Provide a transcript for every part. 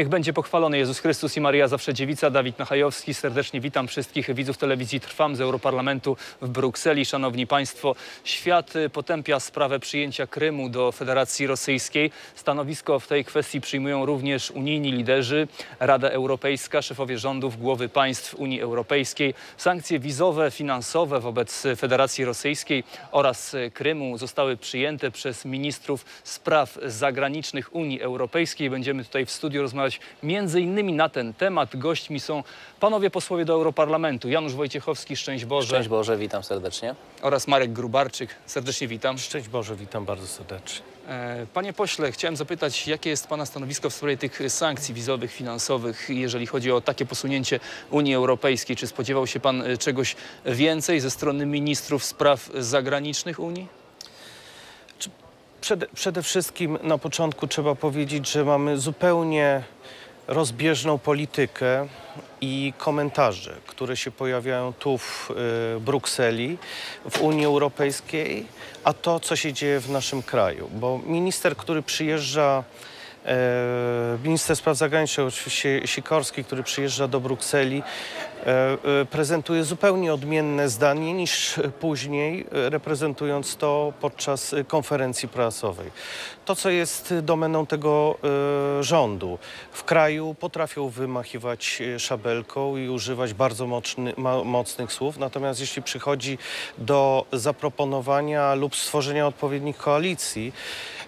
Niech będzie pochwalony Jezus Chrystus i Maria Zawsze Dziewica. Dawid Nachajowski. Serdecznie witam wszystkich widzów telewizji Trwam z Europarlamentu w Brukseli. Szanowni Państwo, świat y, potępia sprawę przyjęcia Krymu do Federacji Rosyjskiej. Stanowisko w tej kwestii przyjmują również unijni liderzy, Rada Europejska, szefowie rządów, głowy państw Unii Europejskiej. Sankcje wizowe, finansowe wobec Federacji Rosyjskiej oraz Krymu zostały przyjęte przez ministrów spraw zagranicznych Unii Europejskiej. Będziemy tutaj w studiu rozmawiać między innymi na ten temat. Gośćmi są panowie posłowie do Europarlamentu. Janusz Wojciechowski, szczęść Boże. Szczęść Boże, witam serdecznie. Oraz Marek Grubarczyk. Serdecznie witam. Szczęść Boże, witam bardzo serdecznie. E, Panie pośle, chciałem zapytać, jakie jest Pana stanowisko w sprawie tych sankcji wizowych, finansowych, jeżeli chodzi o takie posunięcie Unii Europejskiej? Czy spodziewał się Pan e, czegoś więcej ze strony ministrów spraw zagranicznych Unii? Przede, przede wszystkim na początku trzeba powiedzieć, że mamy zupełnie rozbieżną politykę i komentarze, które się pojawiają tu w y, Brukseli, w Unii Europejskiej, a to, co się dzieje w naszym kraju. Bo minister, który przyjeżdża, minister spraw zagranicznych, oczywiście Sikorski, który przyjeżdża do Brukseli, e, e, prezentuje zupełnie odmienne zdanie niż później, e, reprezentując to podczas e, konferencji prasowej. To, co jest domeną tego e, rządu. W kraju potrafią wymachiwać e, szabelką i używać bardzo mocny, mocnych słów, natomiast jeśli przychodzi do zaproponowania lub stworzenia odpowiednich koalicji, e,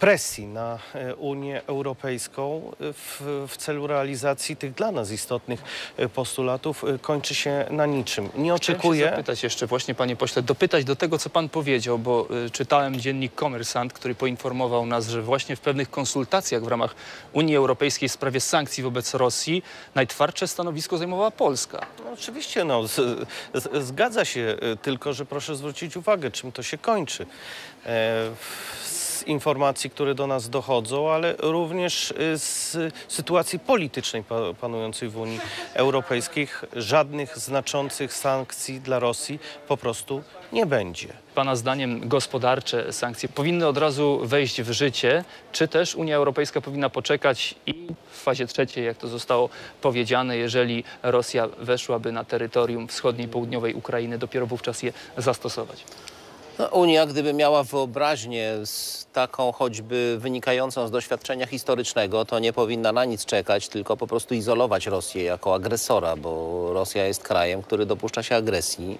presji na e, Unię Europejską e, w, w celu realizacji tych dla nas istotnych e, postulatów e, kończy się na niczym. Nie Chciałem oczekuję. zapytać jeszcze właśnie, panie pośle, dopytać do tego, co pan powiedział, bo czytałem dziennik Komersant, który poinformował nas, że właśnie w pewnych konsultacjach w ramach Unii Europejskiej w sprawie sankcji wobec Rosji najtwardsze stanowisko zajmowała Polska. No, oczywiście, no, z, z, zgadza się, e, tylko że proszę zwrócić uwagę, czym to się kończy. E, z informacji, które do nas dochodzą, ale również e, z sytuacji politycznej pa, panującej w Unii Europejskiej, żadnych znaczących sankcji dla Rosji po prostu nie będzie. Pana zdaniem gospodarcze sankcje powinny od razu wejść w życie, czy też Unia Europejska powinna poczekać i w fazie trzeciej, jak to zostało powiedziane, jeżeli Rosja weszłaby na terytorium wschodniej, południowej Ukrainy, dopiero wówczas je zastosować? No, Unia, gdyby miała wyobraźnię z taką choćby wynikającą z doświadczenia historycznego, to nie powinna na nic czekać, tylko po prostu izolować Rosję jako agresora, bo Rosja jest krajem, który dopuszcza się agresji,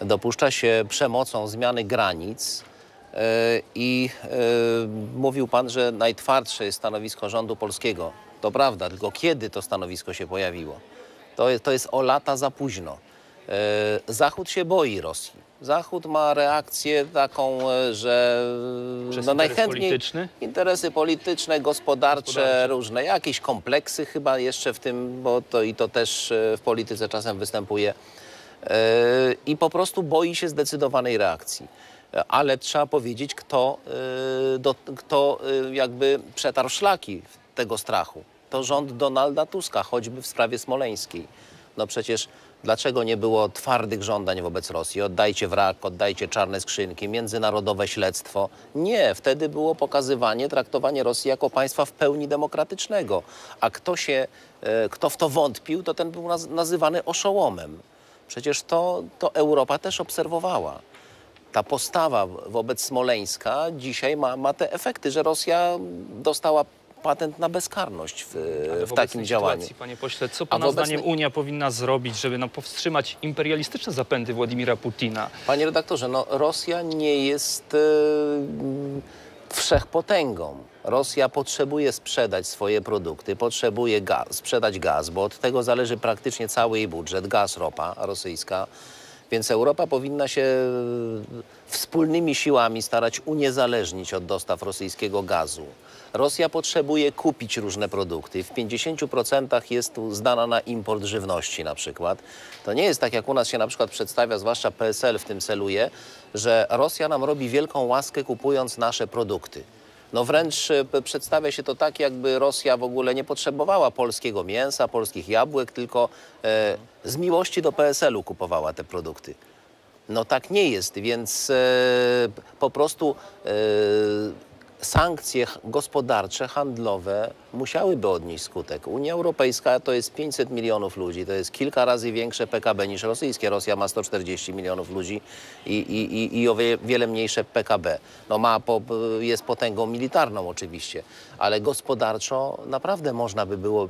dopuszcza się przemocą zmiany granic. e, I e, mówił pan, że najtwardsze jest stanowisko rządu polskiego. To prawda, tylko kiedy to stanowisko się pojawiło? To jest, to jest o lata za późno. E, Zachód się boi Rosji. Zachód ma reakcję taką, e, że Przez no interes najchętniej polityczny? interesy polityczne, gospodarcze, Gospodarcze. różne, jakieś kompleksy chyba jeszcze w tym, bo to i to też e, w polityce czasem występuje. E, I po prostu boi się zdecydowanej reakcji. E, Ale trzeba powiedzieć, kto, e, do, kto e, jakby przetarł szlaki tego strachu. To rząd Donalda Tuska, choćby w sprawie smoleńskiej. No przecież dlaczego nie było twardych żądań wobec Rosji? Oddajcie wrak, oddajcie czarne skrzynki, międzynarodowe śledztwo. Nie, wtedy było pokazywanie, traktowanie Rosji jako państwa w pełni demokratycznego. A kto, się, e, kto w to wątpił, to ten był naz- nazywany oszołomem. Przecież to, to Europa też obserwowała. Ta postawa wobec Smoleńska dzisiaj ma, ma te efekty, że Rosja dostała patent na bezkarność w, w takim działaniu. Sytuacji, panie pośle, co pana obecnej- zdaniem Unia powinna zrobić, żeby no, powstrzymać imperialistyczne zapędy Władimira Putina? Panie redaktorze, no Rosja nie jest e, mm, wszechpotęgą. Rosja potrzebuje sprzedać swoje produkty, potrzebuje gaz, sprzedać gaz, bo od tego zależy praktycznie cały jej budżet, gaz, ropa rosyjska. Więc Europa powinna się e, wspólnymi siłami starać uniezależnić od dostaw rosyjskiego gazu. Rosja potrzebuje kupić różne produkty. W 50% jest tu zdana na import żywności na przykład. To nie jest tak, jak u nas się na przykład przedstawia, zwłaszcza PSL w tym celuje, że Rosja nam robi wielką łaskę kupując nasze produkty. No wręcz e, przedstawia się to tak, jakby Rosja w ogóle nie potrzebowała polskiego mięsa, polskich jabłek, tylko e, z miłości do PSL-u kupowała te produkty. No tak nie jest, więc e, po prostu e, sankcje gospodarcze, handlowe musiałyby odnieść skutek. Unia Europejska to jest 500 milionów ludzi, to jest kilka razy większe PKB niż rosyjskie. Rosja ma 140 milionów ludzi i, i, i, i o wie, wiele mniejsze PKB. No ma jest potęgą militarną oczywiście, ale gospodarczo naprawdę można by było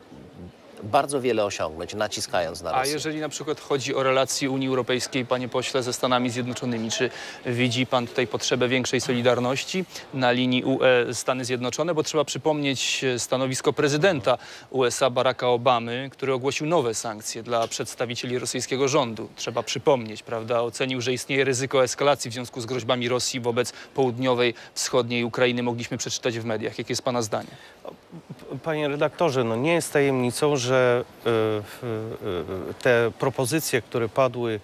bardzo wiele osiągnąć, naciskając na A Rosję. jeżeli na przykład chodzi o relacje Unii Europejskiej, panie pośle, ze Stanami Zjednoczonymi, czy widzi pan tutaj potrzebę większej solidarności na linii UE-Stany Zjednoczone? Bo trzeba przypomnieć e, stanowisko prezydenta USA Baracka Obamy, który ogłosił nowe sankcje dla przedstawicieli rosyjskiego rządu. Trzeba przypomnieć, prawda? Ocenił, że istnieje ryzyko eskalacji w związku z groźbami Rosji wobec południowej, wschodniej Ukrainy. Mogliśmy przeczytać w mediach. Jakie jest pana zdanie? Panie redaktorze, no nie jest tajemnicą, że y, y, y, te propozycje, które padły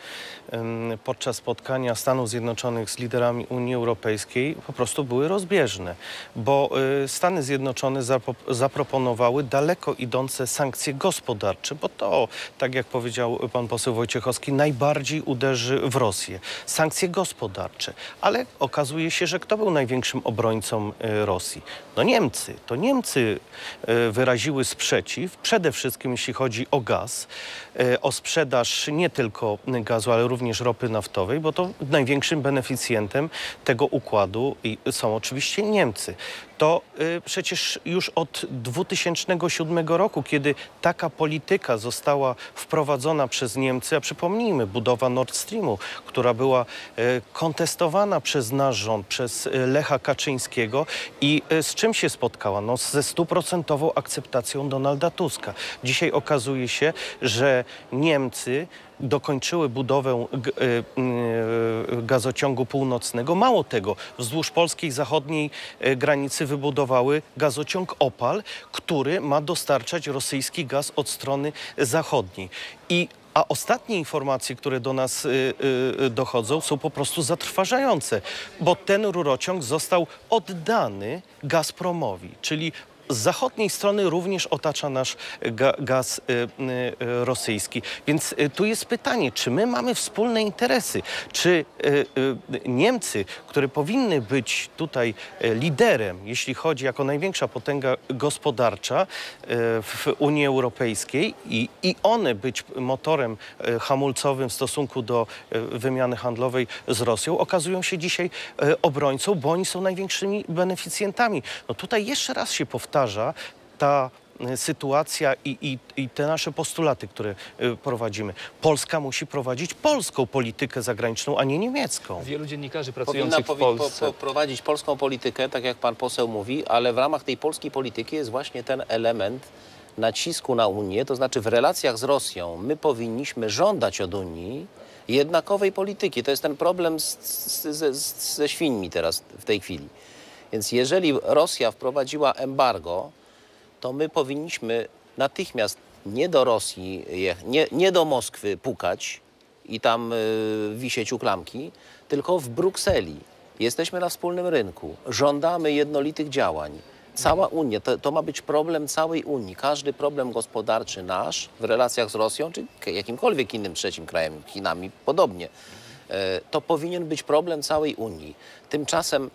podczas spotkania Stanów Zjednoczonych z liderami Unii Europejskiej po prostu były rozbieżne, bo Stany Zjednoczone zaproponowały daleko idące sankcje gospodarcze, bo to, tak jak powiedział pan poseł Wojciechowski, najbardziej uderzy w Rosję. Sankcje gospodarcze, ale okazuje się, że kto był największym obrońcą Rosji? No Niemcy. To Niemcy wyraziły sprzeciw, przede wszystkim jeśli chodzi o gaz, y, o sprzedaż nie tylko gazu, ale również ropy naftowej, bo to największym beneficjentem tego układu są oczywiście Niemcy. To y, przecież już od 2007 roku, kiedy taka polityka została wprowadzona przez Niemcy, a przypomnijmy, budowa Nord Streamu, która była y, kontestowana przez nasz rząd, przez y, Lecha Kaczyńskiego i z czym się spotkała? No, ze stuprocentową akceptacją Donalda Tuska. Dzisiaj okazuje się, że Niemcy dokończyły budowę g- y, y, gazociągu północnego. Mało tego, wzdłuż polskiej zachodniej y, granicy wybudowały gazociąg Opal, który ma dostarczać rosyjski gaz od strony zachodniej. I a ostatnie informacje, które do nas y, y, dochodzą, są po prostu zatrważające, bo ten rurociąg został oddany Gazpromowi, czyli z zachodniej strony również otacza nasz ga, gaz y, y, rosyjski. Więc y, tu jest pytanie, czy my mamy wspólne interesy? Czy Niemcy, które powinny być tutaj liderem, jeśli chodzi jako największa potęga gospodarcza w Unii Europejskiej i, i one być motorem hamulcowym w stosunku do wymiany handlowej z Rosją, okazują się dzisiaj obrońcą, bo oni są największymi beneficjentami. No tutaj jeszcze raz się powtarza ta y, sytuacja i, i, i te nasze postulaty, które y, prowadzimy. Polska musi prowadzić polską politykę zagraniczną, a nie niemiecką. Wielu dziennikarzy Powinna pracujących w powi- po, Polsce. po, prowadzić polską politykę, tak jak pan poseł mówi, ale w ramach tej polskiej polityki jest właśnie ten element nacisku na Unię, to znaczy w relacjach z Rosją my powinniśmy żądać od Unii jednakowej polityki. To jest ten problem z, z, ze, z, ze świńmi teraz w tej chwili. Więc jeżeli Rosja wprowadziła embargo, to my powinniśmy natychmiast nie do Rosji, nie, nie do Moskwy pukać i tam y, wisieć u klamki, tylko w Brukseli. Jesteśmy na wspólnym rynku. Żądamy jednolitych działań. Cała Unia, to, to ma być problem całej Unii. Każdy problem gospodarczy nasz w relacjach z Rosją, czy jakimkolwiek innym trzecim krajem, Chinami podobnie, e, to powinien być problem całej Unii. Tymczasem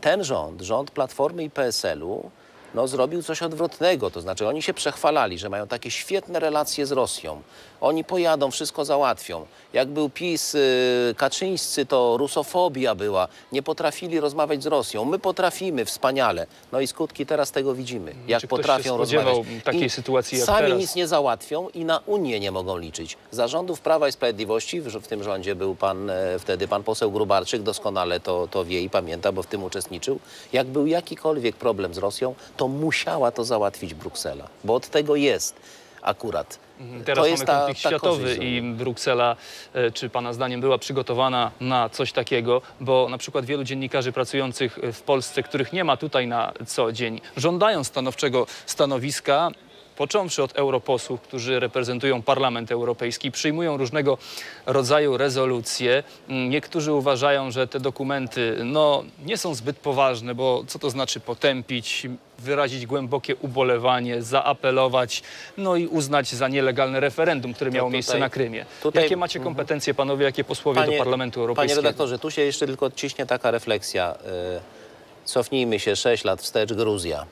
ten rząd, rząd Platformy i PSL-u, no, zrobił coś odwrotnego. To znaczy oni się przechwalali, że mają takie świetne relacje z Rosją. Oni pojadą, wszystko załatwią. Jak był PiS y, Kaczyńscy, to rusofobia była. Nie potrafili rozmawiać z Rosją. My potrafimy, wspaniale. No i skutki teraz tego widzimy. Jak Czy potrafią rozmawiać. takiej I sytuacji jak sami teraz? nic nie załatwią i na Unię nie mogą liczyć. Zarządów Prawa i Sprawiedliwości, w, w tym rządzie był pan e, wtedy pan poseł Grubarczyk, doskonale to, to wie i pamięta, bo w tym uczestniczył. Jak był jakikolwiek problem z Rosją, to musiała to załatwić Bruksela, bo od tego jest akurat. Teraz to jest mamy ta, konflikt ta światowy korzyść z i. Bruksela, e, czy Pana zdaniem była przygotowana na coś takiego? Bo na przykład wielu dziennikarzy pracujących w Polsce, których nie ma tutaj na co dzień, żądają stanowczego stanowiska, począwszy od europosłów, którzy reprezentują Parlament Europejski, przyjmują różnego rodzaju rezolucje. Niektórzy uważają, że te dokumenty no, nie są zbyt poważne, bo co to znaczy potępić, wyrazić głębokie ubolewanie, zaapelować, no i uznać za nielegalne referendum, które miało tutaj- miejsce na Krymie. tutaj- Jakie macie kompetencje, panowie, jakie posłowie do Parlamentu Panie Europejskiego? redaktorze, tu się jeszcze tylko ciśnie taka refleksja. y, Cofnijmy się 6 lat wstecz, Gruzja.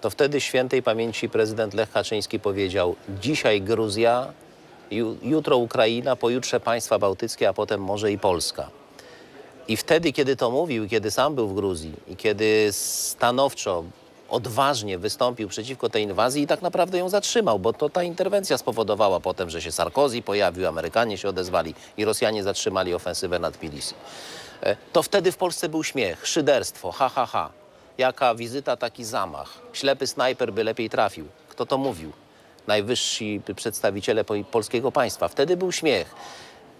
To wtedy świętej pamięci prezydent Lech Kaczyński powiedział: Dzisiaj Gruzja, ju, jutro Ukraina, pojutrze państwa bałtyckie, a potem może i Polska. I wtedy, kiedy to mówił, kiedy sam był w Gruzji i kiedy stanowczo, odważnie wystąpił przeciwko tej inwazji i tak naprawdę ją zatrzymał, bo to ta interwencja spowodowała potem, że się Sarkozy pojawił, Amerykanie się odezwali i Rosjanie zatrzymali ofensywę nad Tbilisi. E, To wtedy w Polsce był śmiech, szyderstwo, ha, ha, ha. Jaka wizyta, taki zamach. Ślepy snajper by lepiej trafił. Kto to mówił? Najwyżsi przedstawiciele po- polskiego państwa. Wtedy był śmiech.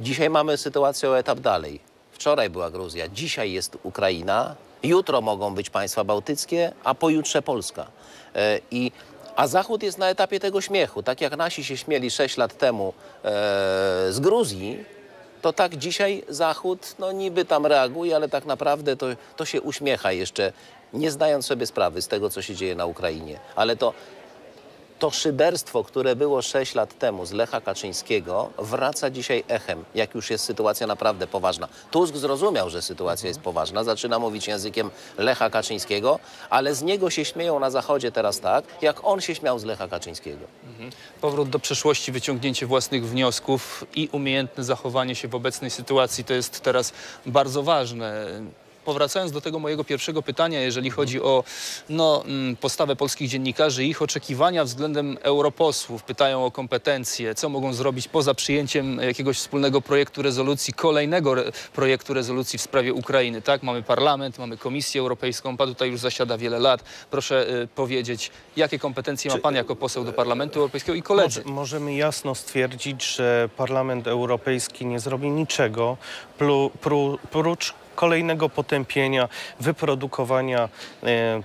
Dzisiaj mamy sytuację o etap dalej. Wczoraj była Gruzja, dzisiaj jest Ukraina, jutro mogą być państwa bałtyckie, a pojutrze Polska. E, I, a Zachód jest na etapie tego śmiechu. Tak jak nasi się śmieli 6 lat temu e, z Gruzji, to tak dzisiaj Zachód no niby tam reaguje, ale tak naprawdę to, to się uśmiecha jeszcze, nie zdając sobie sprawy z tego, co się dzieje na Ukrainie. Ale to, to szyderstwo, które było 6 lat temu z Lecha Kaczyńskiego, wraca dzisiaj echem, jak już jest sytuacja naprawdę poważna. Tusk zrozumiał, że sytuacja jest poważna, zaczyna mówić językiem Lecha Kaczyńskiego, ale z niego się śmieją na Zachodzie teraz tak, jak on się śmiał z Lecha Kaczyńskiego. Powrót do przeszłości, wyciągnięcie własnych wniosków i umiejętne zachowanie się w obecnej sytuacji to jest teraz bardzo ważne. Powracając do tego mojego pierwszego pytania, jeżeli chodzi o no, mm, postawę polskich dziennikarzy i ich oczekiwania względem europosłów, pytają o kompetencje, co mogą zrobić poza przyjęciem jakiegoś wspólnego projektu rezolucji, kolejnego re projektu rezolucji w sprawie Ukrainy. Tak, mamy parlament, mamy Komisję Europejską, pan tutaj już zasiada wiele lat. Proszę y, powiedzieć, jakie kompetencje ma pan jako poseł do Parlamentu Europejskiego i koledzy? Może, możemy jasno stwierdzić, że Parlament Europejski nie zrobi niczego pru, prócz kolejnego potępienia, wyprodukowania e,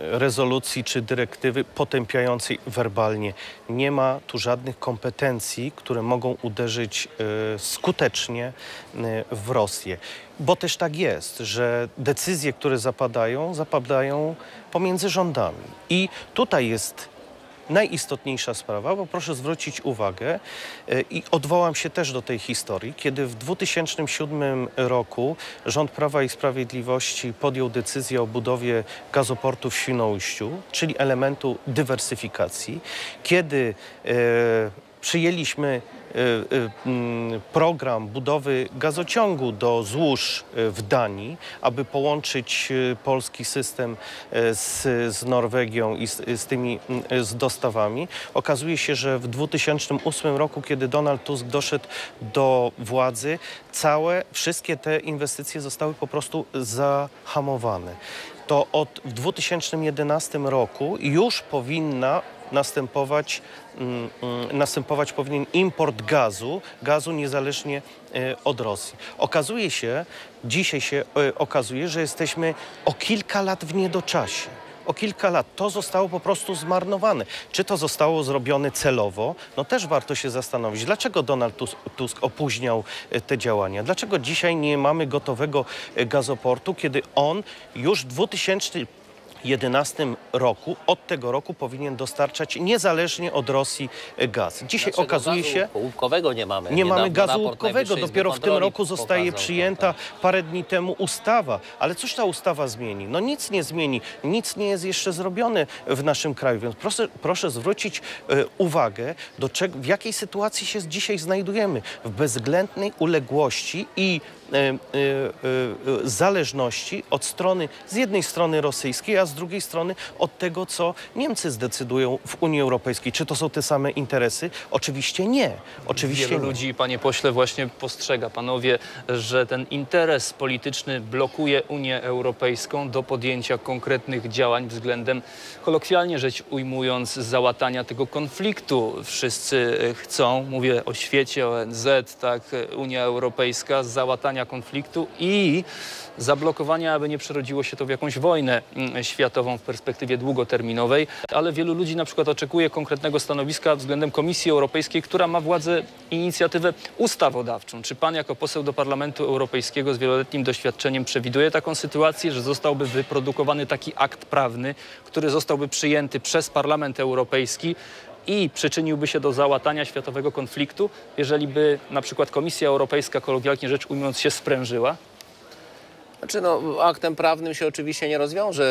rezolucji czy dyrektywy potępiającej werbalnie. Nie ma tu żadnych kompetencji, które mogą uderzyć e, skutecznie e, w Rosję. Bo też tak jest, że decyzje, które zapadają, zapadają pomiędzy rządami. I tutaj jest najistotniejsza sprawa, bo proszę zwrócić uwagę e, i odwołam się też do tej historii, kiedy w 2007 roku rząd Prawa i Sprawiedliwości podjął decyzję o budowie gazoportu w Świnoujściu, czyli elementu dywersyfikacji, kiedy e, przyjęliśmy program budowy gazociągu do złóż e, w Danii, aby połączyć polski system z, z Norwegią i z, z tymi mm, z dostawami. Okazuje się, że w 2008 roku, kiedy Donald Tusk doszedł do władzy, całe, wszystkie te inwestycje zostały po prostu zahamowane. To od w 2011 roku już powinna następować, mm, mm, następować powinien import gazu, gazu niezależnie e, od Rosji. Okazuje się, dzisiaj się e, okazuje, że jesteśmy o kilka lat w niedoczasie. O kilka lat. To zostało po prostu zmarnowane. Czy to zostało zrobione celowo? No też warto się zastanowić, dlaczego Donald Tusk, opóźniał e, te działania? Dlaczego dzisiaj nie mamy gotowego e, gazoportu, kiedy on już w 2000 2011 roku, od tego roku powinien dostarczać niezależnie od Rosji gaz. Dzisiaj Dlaczego okazuje się, łupkowego nie mamy. nie mamy Niedawno gazu łupkowego. Dopiero w tym roku zostaje pokazał przyjęta tak. parę dni temu ustawa. Ale cóż ta ustawa zmieni? No nic nie zmieni. Nic nie jest jeszcze zrobione w naszym kraju. Więc proszę, proszę zwrócić e, uwagę, do czego, w jakiej sytuacji się dzisiaj znajdujemy. W bezwzględnej uległości i e, e, zależności od strony, z jednej strony rosyjskiej, a z drugiej strony od tego, co Niemcy zdecydują w Unii Europejskiej. Czy to są te same interesy? Oczywiście nie. Oczywiście Wielu nie. ludzi, panie pośle, właśnie postrzega, panowie, że ten interes polityczny blokuje Unię Europejską do podjęcia konkretnych działań względem, kolokwialnie rzecz ujmując, załatania tego konfliktu. Wszyscy e, chcą, mówię o świecie, ONZ, tak, e, Unia Europejska, załatania konfliktu i zablokowania, aby nie przerodziło się to w jakąś wojnę mm, światową w perspektywie długoterminowej, ale wielu ludzi na przykład oczekuje konkretnego stanowiska względem Komisji Europejskiej, która ma władzę inicjatywę ustawodawczą. Czy pan jako poseł do Parlamentu Europejskiego z wieloletnim doświadczeniem przewiduje taką sytuację, że zostałby wyprodukowany taki akt prawny, który zostałby przyjęty przez Parlament Europejski i przyczyniłby się do załatania światowego konfliktu, jeżeli by na przykład Komisja Europejska, kolokwialnie rzecz ujmując, się sprężyła? Znaczy, no, aktem prawnym się oczywiście nie rozwiąże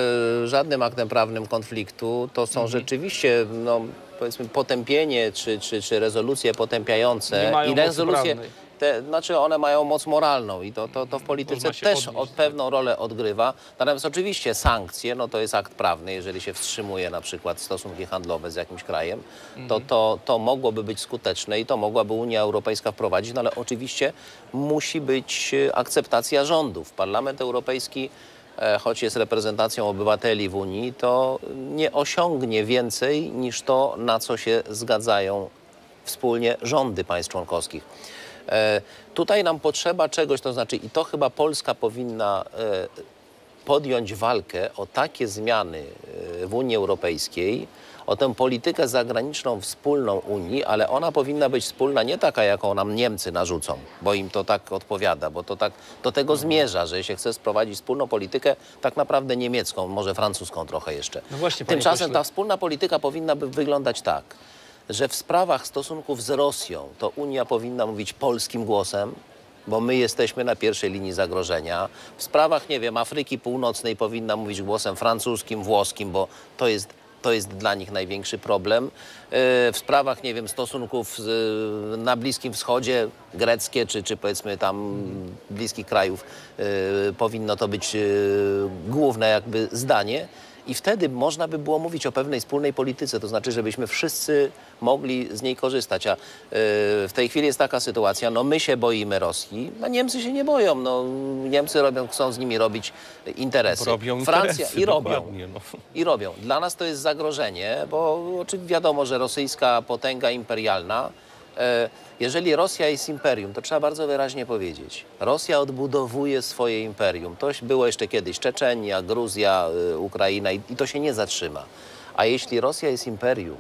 żadnym aktem prawnym konfliktu. To są rzeczywiście, no, powiedzmy, potępienie czy, czy, czy rezolucje potępiające Nie mają i rezolucje. Te, znaczy one mają moc moralną i to, to, to w polityce też od, do pewną rolę odgrywa. Natomiast oczywiście sankcje, no to jest akt prawny, jeżeli się wstrzymuje na przykład stosunki handlowe z jakimś krajem, to, to, to mogłoby być skuteczne i to mogłaby Unia Europejska wprowadzić, no ale oczywiście musi być e, akceptacja rządów. Parlament Europejski e, choć jest reprezentacją obywateli w Unii, to nie osiągnie więcej niż to, na co się zgadzają wspólnie rządy państw członkowskich. E, Tutaj nam potrzeba czegoś, to znaczy i to chyba Polska powinna e, podjąć walkę o takie zmiany e, w Unii Europejskiej, o tę politykę zagraniczną wspólną Unii, ale ona powinna być wspólna nie taka, jaką nam Niemcy narzucą, bo im to tak odpowiada, bo to tak do tego zmierza, że się chce sprowadzić wspólną politykę tak naprawdę niemiecką, może francuską trochę jeszcze. No właśnie, Tymczasem ta wspólna polityka powinna by wyglądać tak, że w sprawach stosunków z Rosją to Unia powinna mówić polskim głosem, bo my jesteśmy na pierwszej linii zagrożenia. W sprawach, nie wiem, Afryki Północnej powinna mówić głosem francuskim, włoskim, bo to jest, to jest dla nich największy problem. Yy, W sprawach, nie wiem, stosunków na Bliskim Wschodzie, greckie czy, czy powiedzmy tam bliskich krajów, yy, powinno to być yy, główne jakby zdanie. I wtedy można by było mówić o pewnej wspólnej polityce, to znaczy, żebyśmy wszyscy mogli z niej korzystać. A y, w tej chwili jest taka sytuacja, no my się boimy Rosji, a Niemcy się nie boją. No, Niemcy robią, chcą z nimi robić interesy. Robią Francja interesy, i robią. no. I robią. Dla nas to jest zagrożenie, bo oczywiście wiadomo, że rosyjska potęga imperialna, e, jeżeli Rosja jest imperium, to trzeba bardzo wyraźnie powiedzieć. Rosja odbudowuje swoje imperium. To było jeszcze kiedyś Czeczenia, Gruzja, y, Ukraina i, i to się nie zatrzyma. A jeśli Rosja jest imperium,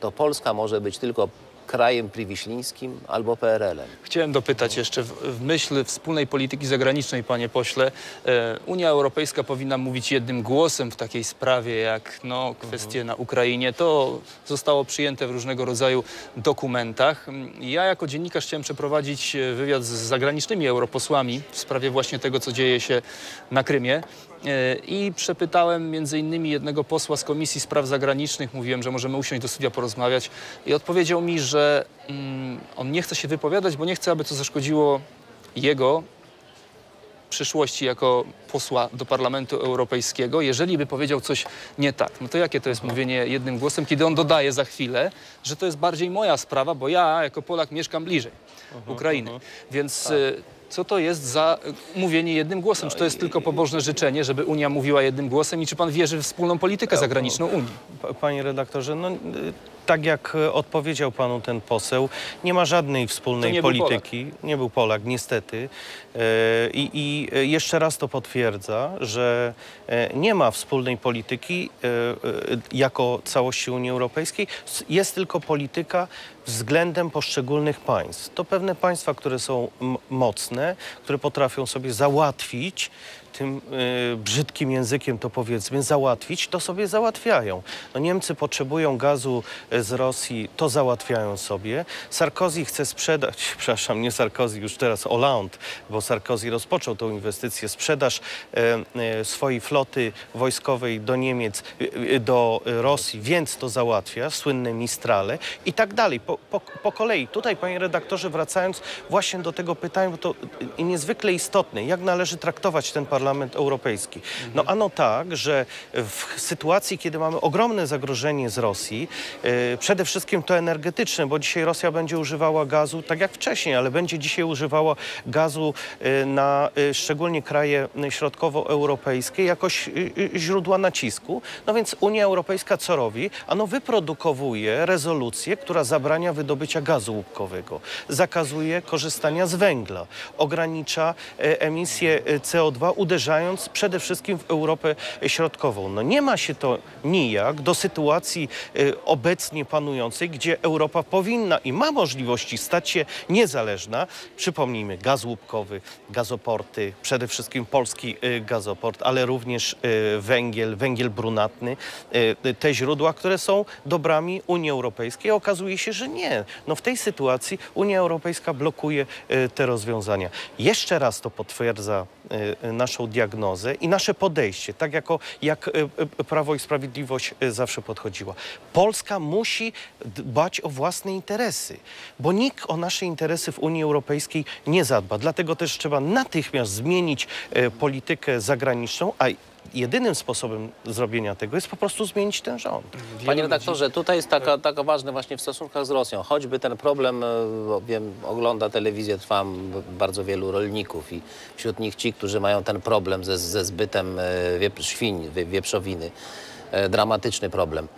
to Polska może być tylko krajem priwiślińskim albo PRL-em. Chciałem dopytać jeszcze, w, myśl wspólnej polityki zagranicznej, panie pośle, e, Unia Europejska powinna mówić jednym głosem w takiej sprawie jak no, kwestie na Ukrainie. To zostało przyjęte w różnego rodzaju dokumentach. Ja jako dziennikarz chciałem przeprowadzić wywiad z zagranicznymi europosłami w sprawie właśnie tego, co dzieje się na Krymie. E, I przepytałem między innymi jednego posła z Komisji Spraw Zagranicznych. Mówiłem, że możemy usiąść do studia porozmawiać. I odpowiedział mi, że mm, on nie chce się wypowiadać, bo nie chce, aby to zaszkodziło jego przyszłości jako posła do Parlamentu Europejskiego, jeżeli by powiedział coś nie tak. No to jakie to jest mówienie jednym głosem, kiedy on dodaje za chwilę, że to jest bardziej moja sprawa, bo ja jako Polak mieszkam bliżej Ukrainy. Więc y, co to jest za y, mówienie jednym głosem? Czy to jest tylko pobożne życzenie, żeby Unia mówiła jednym głosem i czy pan wierzy w wspólną politykę zagraniczną Unii? Pa- Panie redaktorze, no, y, tak jak y, odpowiedział panu ten poseł, nie ma żadnej wspólnej nie był polityki. Nie był Polak, niestety. Y, I i y, jeszcze raz to potwierdza, że nie ma wspólnej polityki jako całości Unii Europejskiej. Jest tylko polityka względem poszczególnych państw. To pewne państwa, które są mocne, które potrafią sobie załatwić tym y, brzydkim językiem to powiedzmy, załatwić, to sobie załatwiają. No Niemcy potrzebują gazu y, z Rosji, to załatwiają sobie. Sarkozy chce sprzedać, przepraszam, nie Sarkozy, już teraz Hollande, bo Sarkozy rozpoczął tą inwestycję, sprzedaż y, y, swojej floty wojskowej do Niemiec, do Rosji, więc to załatwia, słynne Mistrale i tak dalej, po, po, po kolei. Tutaj, panie redaktorze, wracając właśnie do tego pytania, bo to niezwykle istotne, jak należy traktować ten Parlament Europejski. No ano tak, że w sytuacji, kiedy mamy ogromne zagrożenie z Rosji, y, przede wszystkim to energetyczne, bo dzisiaj Rosja będzie używała gazu, tak jak wcześniej, ale będzie dzisiaj używała gazu y, na y, szczególnie kraje środkowoeuropejskie jakoś y, źródła nacisku. No więc Unia Europejska co robi? Ano wyprodukowuje rezolucję, która zabrania wydobycia gazu łupkowego, zakazuje korzystania z węgla, ogranicza e, emisję e, CO2 u uderzając przede wszystkim w Europę Środkową. No nie ma się to nijak do sytuacji y, obecnie panującej, gdzie Europa powinna i ma możliwości stać się niezależna. Przypomnijmy, gaz łupkowy, gazoporty, przede wszystkim polski y, gazoport, ale również y, węgiel, węgiel brunatny, te źródła, które są dobrami Unii Europejskiej. Okazuje się, że nie. No w tej sytuacji Unia Europejska blokuje te rozwiązania. Jeszcze raz to potwierdza y, naszą diagnozę i nasze podejście, tak jako, jak y, y, Prawo i Sprawiedliwość y, zawsze podchodziła. Polska musi dbać o własne interesy, bo nikt o nasze interesy w Unii Europejskiej nie zadba. Dlatego też trzeba natychmiast zmienić politykę zagraniczną, a jedynym sposobem zrobienia tego jest po prostu zmienić ten rząd. Panie redaktorze, tutaj jest taka, taka ważne właśnie w stosunkach z Rosją. Choćby ten problem, e, bo wiem, ogląda telewizję, trwam bardzo wielu rolników i wśród nich ci, którzy mają ten problem ze, ze zbytem wiep, świń, wie- wieprzowiny. E, Dramatyczny problem.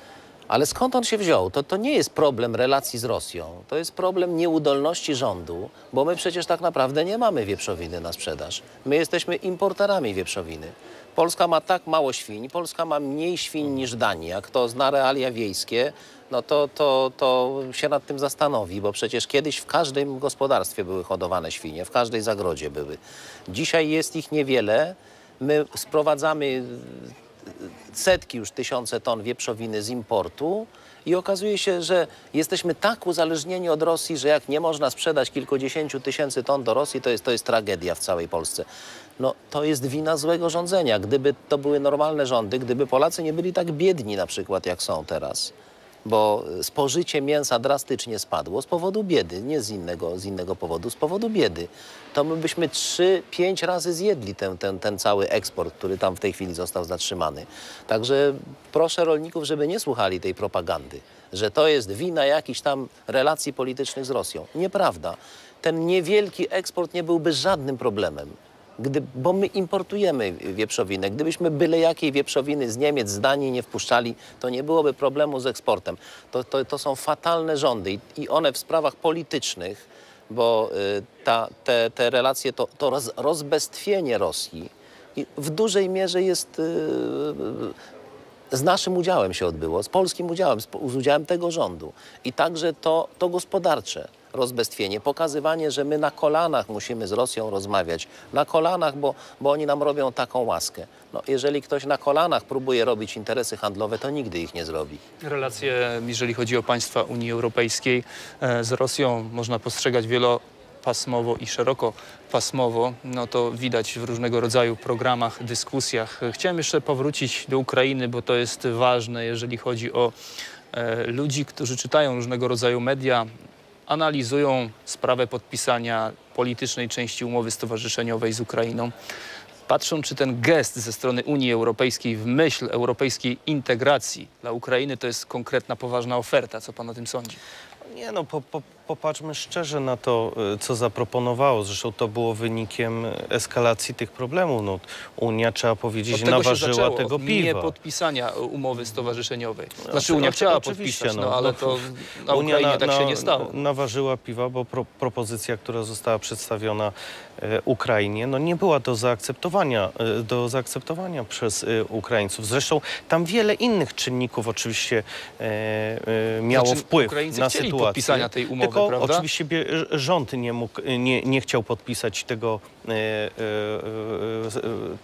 Ale skąd on się wziął? To, to nie jest problem relacji z Rosją. To jest problem nieudolności rządu, bo my przecież tak naprawdę nie mamy wieprzowiny na sprzedaż. My jesteśmy importerami wieprzowiny. Polska ma tak mało świń, Polska ma mniej świń niż Dania. Kto zna realia wiejskie, no to, to, to się nad tym zastanowi, bo przecież kiedyś w każdym gospodarstwie były hodowane świnie, w każdej zagrodzie były. Dzisiaj jest ich niewiele. My sprowadzamy setki już tysiące ton wieprzowiny z importu i okazuje się, że jesteśmy tak uzależnieni od Rosji, że jak nie można sprzedać kilkudziesięciu tysięcy ton do Rosji, to jest, to jest tragedia w całej Polsce. No, to jest wina złego rządzenia. Gdyby to były normalne rządy, gdyby Polacy nie byli tak biedni na przykład jak są teraz, bo spożycie mięsa drastycznie spadło z powodu biedy, nie z innego, z innego powodu, z powodu biedy, to my byśmy 3-5 razy zjedli ten, ten, ten cały eksport, który tam w tej chwili został zatrzymany. Także proszę rolników, żeby nie słuchali tej propagandy, że to jest wina jakichś tam relacji politycznych z Rosją. Nieprawda. Ten niewielki eksport nie byłby żadnym problemem. Gdy, bo my importujemy wieprzowinę. Gdybyśmy byle jakiej wieprzowiny z Niemiec, z Danii nie wpuszczali, to nie byłoby problemu z eksportem. To, to, to są fatalne rządy i, i one w sprawach politycznych, bo y, ta, te, te relacje, to, to roz, rozbestwienie Rosji i w dużej mierze jest y, z naszym udziałem się odbyło, z polskim udziałem, z udziałem tego rządu. I także to, to gospodarcze rozbestwienie, pokazywanie, że my na kolanach musimy z Rosją rozmawiać. Na kolanach, bo, bo oni nam robią taką łaskę. No, jeżeli ktoś na kolanach próbuje robić interesy handlowe, to nigdy ich nie zrobi. Relacje, jeżeli chodzi o państwa Unii Europejskiej e, z Rosją, można postrzegać wielopasmowo i szerokopasmowo. No to widać w różnego rodzaju programach, dyskusjach. Chciałem jeszcze powrócić do Ukrainy, bo to jest ważne, jeżeli chodzi o e, ludzi, którzy czytają różnego rodzaju media, analizują sprawę podpisania politycznej części umowy stowarzyszeniowej z Ukrainą. Patrzą, czy ten gest ze strony Unii Europejskiej w myśl europejskiej integracji dla Ukrainy to jest konkretna, poważna oferta. Co pan o tym sądzi? Nie no, po, po, popatrzmy szczerze na to, y, co zaproponowało. Zresztą to było wynikiem eskalacji tych problemów. No, Unia, trzeba powiedzieć, naważyła zaczęło, tego od nie piwa. podpisania umowy stowarzyszeniowej. Znaczy Oczy- Unia chciała podpisać, no no, ale bo to na Unia Ukrainie na- tak się na- nie stało. Naważyła piwa, bo pro, propozycja, która została przedstawiona e, Ukrainie, no nie była do zaakceptowania, e, do zaakceptowania przez e, Ukraińców. Zresztą tam wiele innych czynników oczywiście miało Znaczy, wpływ Ukraińcy na sytuację. podpisania tej umowy, Prawda? oczywiście rząd nie mógł, nie, nie chciał podpisać tego, e, e, e,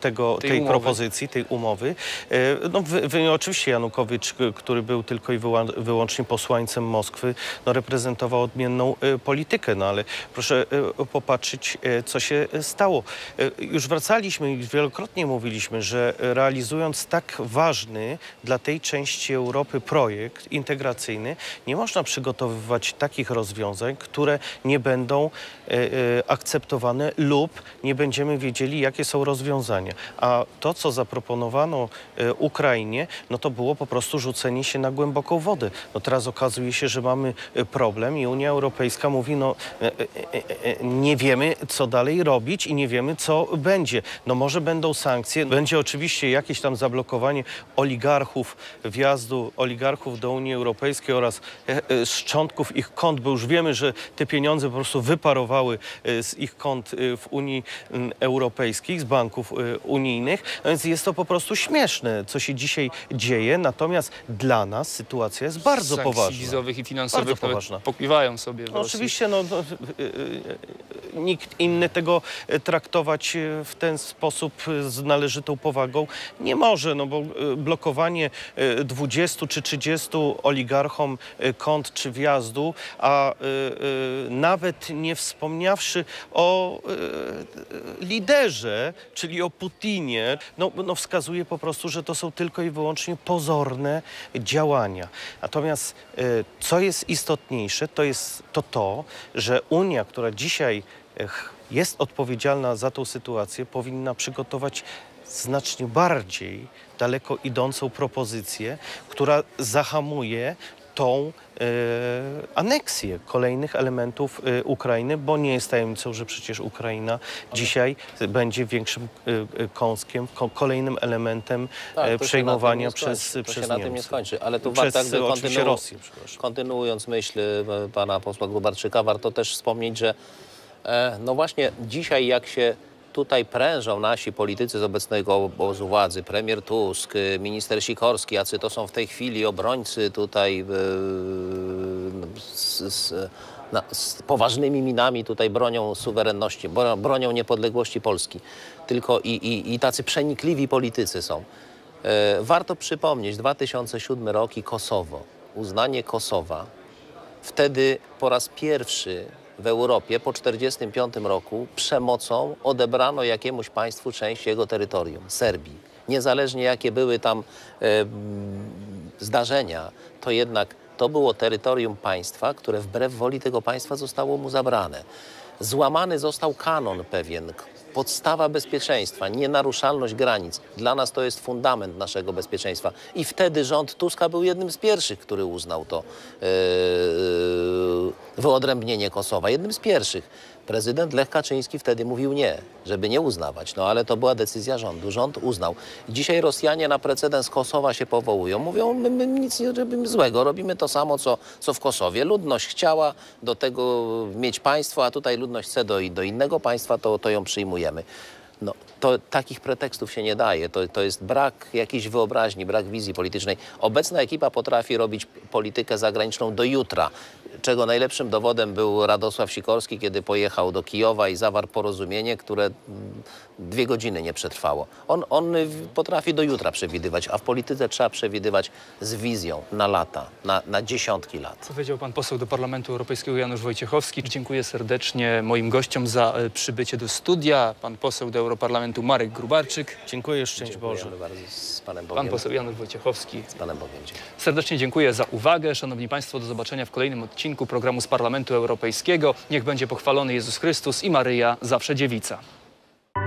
tego Tej tej, propozycji, tej umowy. No, wy, wy, oczywiście Janukowicz, który był tylko i wyłącznie posłańcem Moskwy, no, reprezentował odmienną politykę, no ale proszę popatrzeć, co się stało. Już wracaliśmy i wielokrotnie mówiliśmy, że realizując tak ważny dla tej części Europy projekt integracyjny, nie można przygotowywać takich rozwiązań, które nie będą e, e, akceptowane lub nie będziemy wiedzieli, jakie są rozwiązania. A to, co zaproponowano e, Ukrainie, no to było po prostu rzucenie się na głęboką wodę. No teraz okazuje się, że mamy problem i Unia Europejska mówi, no nie wiemy, co dalej robić i nie wiemy, co będzie. No może będą sankcje, będzie oczywiście jakieś tam zablokowanie oligarchów, wjazdu oligarchów do Unii Europejskiej oraz szczątków ich kont, bo już wiele wiemy, że te pieniądze po prostu wyparowały e, z ich kont e, w Unii Europejskiej, z banków e, unijnych, no więc jest to po prostu śmieszne, co się dzisiaj dzieje, natomiast dla nas sytuacja jest bardzo Sankcji poważna. wizowych i finansowych Bardzo poważna. pokrywają sobie No, oczywiście no, no, nikt inny tego traktować w ten sposób z należytą powagą nie może, no bo blokowanie y, 20 czy 30 oligarchom kont czy wjazdu, a nawet nie wspomniawszy o y, liderze, czyli o Putinie, no, no wskazuje po prostu, że to są tylko i wyłącznie pozorne działania. Natomiast y, co jest istotniejsze, to jest to to, że Unia, która dzisiaj jest odpowiedzialna za tą sytuację, powinna przygotować znacznie bardziej daleko idącą propozycję, która zahamuje tą e, aneksję kolejnych elementów e, Ukrainy, bo nie jest tajemnicą, że przecież Ukraina dzisiaj będzie większym e, kąskiem, ko, kolejnym elementem Tak, przejmowania przez, To się na tym nie skończy, ale tu Przez, warto jakby kontynu- Rosję. Kontynuując myśl pana posła Grubarczyka, warto też wspomnieć, że no właśnie dzisiaj jak się tutaj prężą nasi politycy z obecnego obozu władzy, premier Tusk, e, minister Sikorski, jacy to są w tej chwili obrońcy tutaj e, z, z, na, z poważnymi minami tutaj bronią suwerenności, bro- bronią niepodległości Polski. Tylko i, i, i tacy przenikliwi politycy są. Warto przypomnieć 2007 rok i Kosowo, uznanie Kosowa. Wtedy po raz pierwszy w Europie po 1945 roku przemocą odebrano jakiemuś państwu część jego terytorium, Serbii. Niezależnie jakie były tam e, zdarzenia, to jednak to było terytorium państwa, które wbrew woli tego państwa zostało mu zabrane. Złamany został kanon pewien, podstawa bezpieczeństwa, nienaruszalność granic. Dla nas to jest fundament naszego bezpieczeństwa. I wtedy rząd Tuska był jednym z pierwszych, który uznał to yy, wyodrębnienie Kosowa. Jednym z pierwszych. Prezydent Lech Kaczyński wtedy mówił nie, żeby nie uznawać. No ale to była decyzja rządu. Rząd uznał. Dzisiaj Rosjanie na precedens Kosowa się powołują. Mówią, my, my nic nie robimy złego. Robimy to samo, co, co w Kosowie. Ludność chciała do tego mieć państwo, a tutaj ludność chce do, do innego państwa, to, to ją przyjmujemy. No, to takich pretekstów się nie daje. To, to jest brak jakiejś wyobraźni, brak wizji politycznej. Obecna ekipa potrafi robić politykę zagraniczną do jutra, czego najlepszym dowodem był Radosław Sikorski, kiedy pojechał do Kijowa i zawarł porozumienie, które mm, dwie godziny nie przetrwało. On, on potrafi do jutra przewidywać, a w polityce trzeba przewidywać z wizją na lata, na, na dziesiątki lat. Powiedział pan poseł do Parlamentu Europejskiego Janusz Wojciechowski. Dziękuję serdecznie moim gościom za e, przybycie do studia. Pan poseł do Europarlamentu Marek Grubarczyk. Dziękuję, szczęść Boże. Bardzo z Panem Pan Bogiem. poseł Janusz Wojciechowski. Z Panem Bogiem. Dziękuję. Serdecznie dziękuję za uwagę. Szanowni Państwo, do zobaczenia w kolejnym odcinku programu z Parlamentu Europejskiego. Niech będzie pochwalony Jezus Chrystus i Maryja zawsze dziewica.